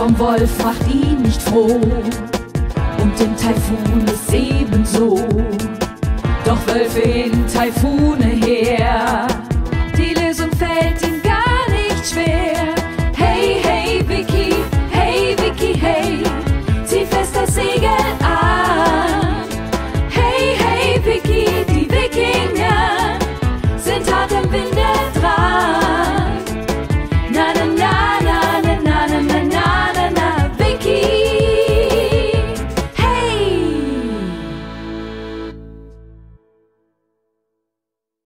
vom Wolf macht ihn nicht froh und im Taifun ist ebenso. Doch Wölfe in Taifune her